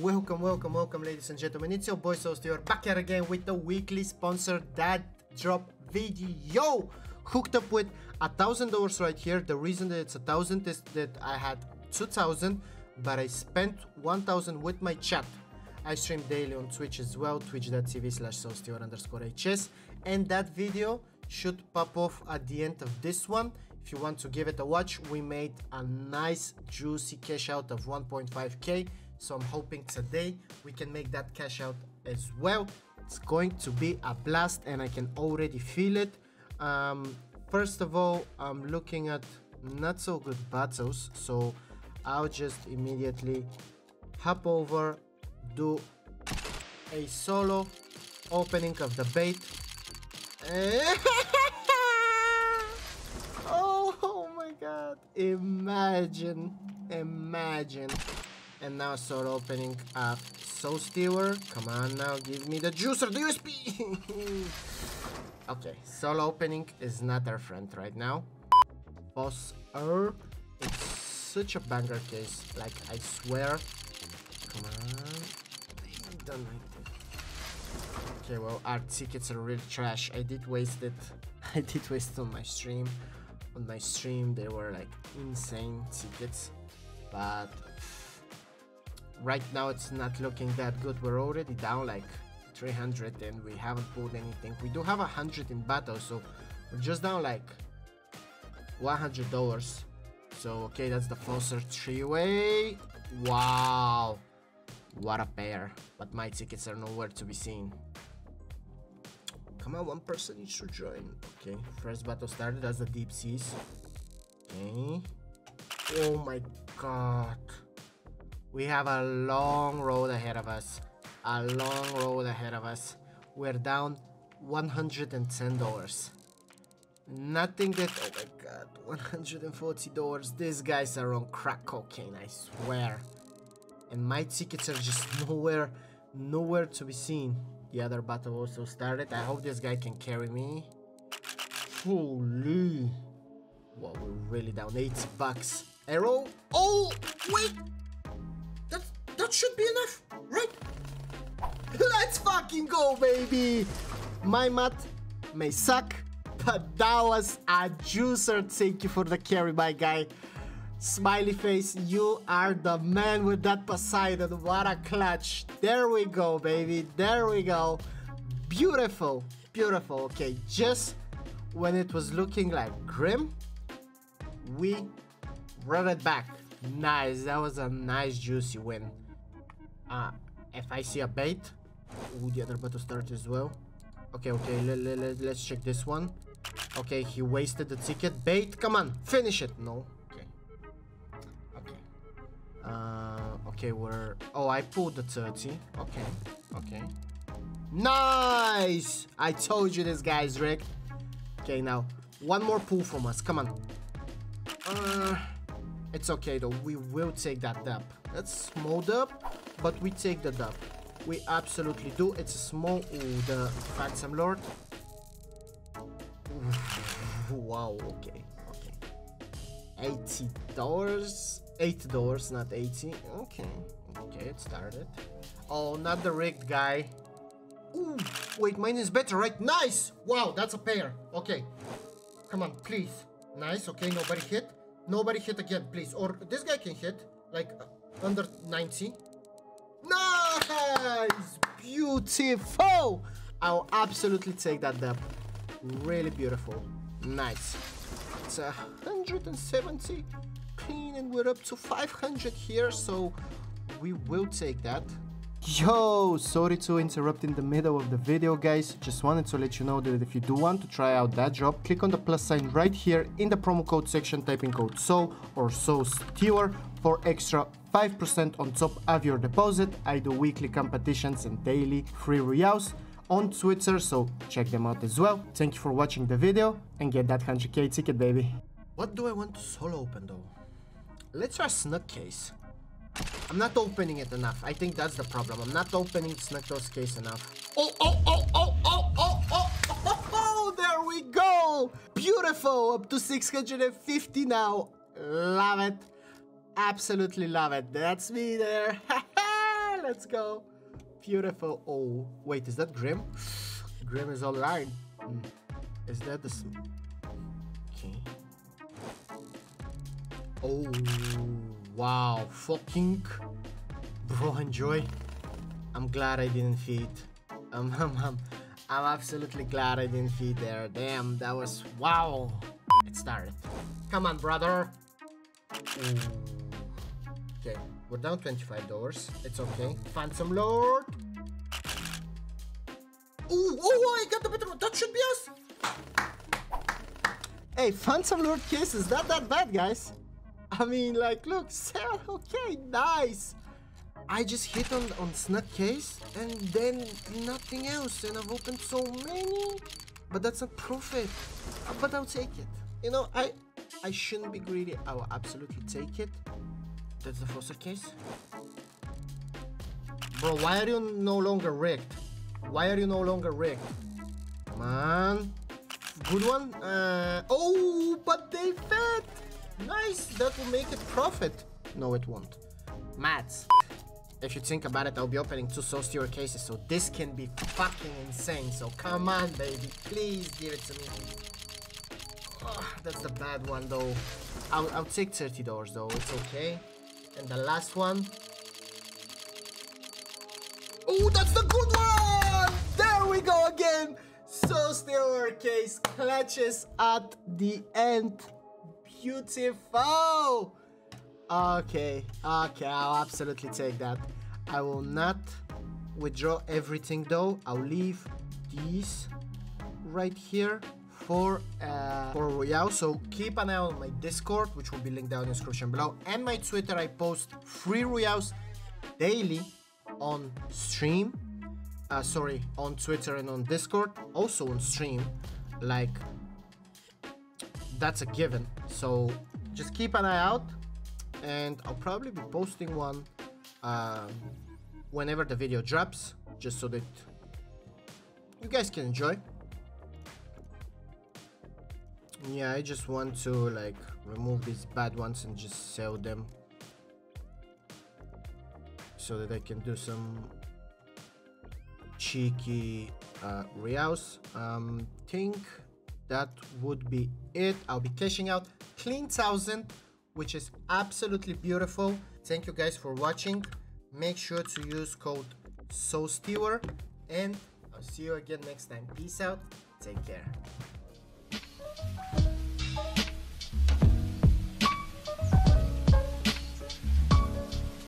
Welcome, welcome, welcome, ladies and gentlemen. It's your boy Soast here, back here again with the weekly sponsored dad drop video. Hooked up with a thousand dollars right here. The reason that it's a thousand is that I had two thousand, but I spent one thousand with my chat. I stream daily on Twitch as well, twitch.tv slash underscore hs. And that video should pop off at the end of this one. If you want to give it a watch, we made a nice juicy cash out of 1.5k. So I'm hoping today we can make that cash out as well. It's going to be a blast and I can already feel it. Um, first of all, I'm looking at not so good battles. So I'll just immediately hop over, do a solo opening of the bait. oh, oh my god. Imagine, imagine. And now start opening up Soul Stealer. Come on now, give me the juicer, the USB! okay, solo opening is not our friend right now. Boss Er, it's such a banger case, like I swear. Come on. Don't like. Okay, well, our tickets are real trash. I did waste it. I did waste on my stream. On my stream, they were like insane tickets. But right now it's not looking that good. We're already down like 300 and we haven't pulled anything. We do have 100 in battle, so we're just down like $100. So, okay, that's the closer three-way. Wow. What a pair. But my tickets are nowhere to be seen. Come on, one person needs to join. Okay, first battle started as the deep seas. Okay. Oh my god. We have a long road ahead of us. A long road ahead of us. We're down $110. Nothing that, oh my god, $140. These guys are on crack cocaine, I swear. And my tickets are just nowhere, nowhere to be seen. The other battle also started. I hope this guy can carry me. Holy. Wow, we're really down 80 bucks. Arrow. Oh, wait. Should be enough, right? Let's fucking go, baby. My mat may suck, but that was a juicer. Thank you for the carry, my guy. Smiley face, you are the man with that Poseidon. What a clutch. There we go, baby. There we go. Beautiful. Beautiful. Okay, just when it was looking like grim, we brought it back. Nice. That was a nice, juicy win. Uh, if I see a bait, ooh, the other battle started as well. Okay, okay, let, let, let, let's check this one. Okay, he wasted the ticket. Bait, come on, finish it. No, Okay. Okay. uh, okay, we're... Oh, I pulled the 30. Okay, okay. Nice! I told you this guy's rigged. Okay, now, one more pull from us. Come on. Uh, it's okay, though. We will take that dub. That's small dub, but we take the dub. We absolutely do. It's a small... Ooh, the Phantom Lord. Wow, okay, okay. $80? $8, not 80. Okay. Okay, it started. Oh, not the rigged guy. Ooh, wait, mine is better, right? Nice! Wow, that's a pair. Okay. Come on, please. Nice, okay, nobody hit. Nobody hit again, please. Or this guy can hit, like, uh, under 90. Nice! Beautiful! I'll absolutely take that dub. Really beautiful. Nice. It's a 170 clean and we're up to 500 here, so we will take that. Yo, sorry to interrupt in the middle of the video guys, just wanted to let you know that if you do want to try out DatDrop, click on the plus sign right here in the promo code section, typing code Soul or Soulstealer for extra 5% on top of your deposit. I do weekly competitions and daily free Royales on Twitter, so check them out as well. Thank you for watching the video and get that 100k ticket, baby. What do I want to solo open though? Let's try Snug case. I'm not opening it enough. I think that's the problem. I'm not opening Snugto's case enough. Oh, oh, oh, oh, oh, oh, oh, oh, oh, there we go. Beautiful. Up to 650 now. Love it. Absolutely love it. That's me there. let's go. Beautiful. Oh, wait, is that Grim? Grim is online. Mm. Is that the... Okay. Oh, wow. Fucking... Bro, enjoy. I'm glad I didn't feed. Um, I'm, I'm, I'm absolutely glad I didn't feed there. Damn, that was... Wow. It started. Come on, brother. Ooh. Okay, we're down $25. It's okay. Phantom Lord. Ooh, oh, I got the better one. That should be us. Hey, Phantom Lord case is not that bad, guys. I mean, like, look, sell. Okay, nice. I just hit on, on Snug case and then nothing else. And I've opened so many. But that's not profit. But I'll take it. You know, I I shouldn't be greedy. I will absolutely take it. That's the foster case. Bro, why are you no longer rigged? Why are you no longer rigged? Come on. Good one. Uh, oh, but they fed. Nice. That will make it profit. No, it won't. Mats. If you think about it, I'll be opening two Soul Stealer cases, so this can be fucking insane. So come on, baby. Please give it to me. Oh, that's the bad one, though. I'll, I'll take $30, though. It's okay. And the last one. Oh, that's the good one! There we go again. Soul Stealer case clutches at the end. Beautiful. Okay, okay, I'll absolutely take that. I will not withdraw everything though. I'll leave these right here for uh, for Royale. So keep an eye on my Discord, which will be linked down in the description below, and my Twitter. I post free Royales daily on stream. Uh, sorry, on Twitter and on Discord. Also on stream, like that's a given. So just keep an eye out, and I'll probably be posting one um, whenever the video drops, just so that you guys can enjoy yeah I just want to like remove these bad ones and just sell them so that I can do some cheeky uh, reals um think that would be it. I'll be cashing out clean thousand which is absolutely beautiful. Thank you guys for watching. Make sure to use code SoulStealer and I'll see you again next time. Peace out. Take care